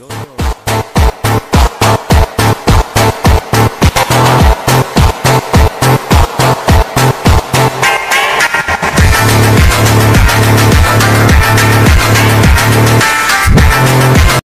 Go, go.